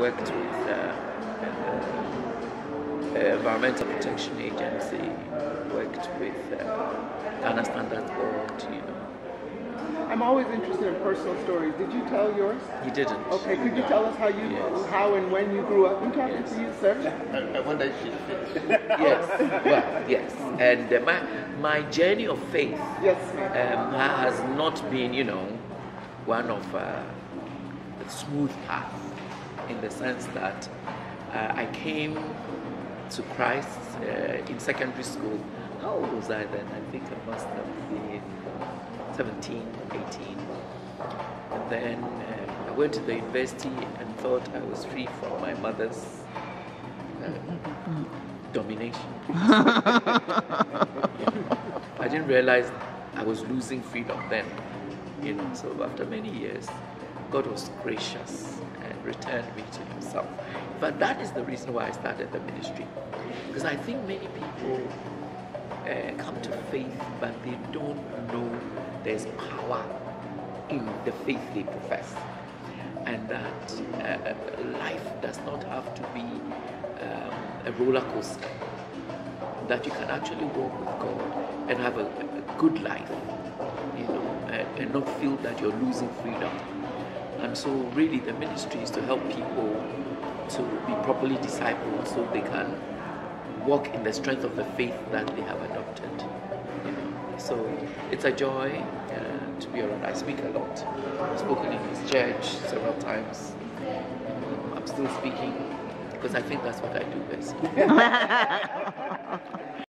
worked with uh, uh, Environmental Protection Agency, worked with uh, Ghana Standards Board, you know. I'm always interested in personal stories. Did you tell yours? He didn't. Okay, could you tell us how you, Yes. how and when you grew up? I'm talking Yes. to you, sir. I, I wonder if she's finished. Yes, well, yes. And uh, my, my journey of faith Yes, um, has not been, you know, one of uh, a smooth path in the sense that uh, I came to Christ uh, in secondary school. How old was I then? I think I must have been 17, 18. And then um, I went to the university and thought I was free from my mother's uh, domination. I didn't realize I was losing freedom then. You know, so after many years, God was gracious and returned me to Himself. But that is the reason why I started the ministry. Because I think many people uh, come to faith, but they don't know there's power in the faith they profess. And that uh, life does not have to be um, a roller coaster that you can actually walk with God and have a, a good life, you know, and, and not feel that you're losing freedom. And so, really, the ministry is to help people to be properly discipled so they can walk in the strength of the faith that they have adopted. You know. So, it's a joy uh, to be around. I speak a lot. I've spoken in this church several times. Um, I'm still speaking because I think that's what I do best.